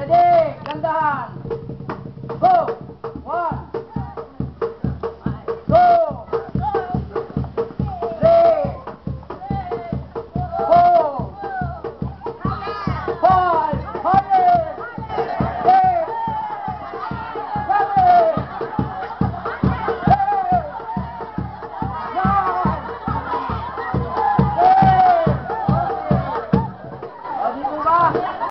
Sedih, gandahan.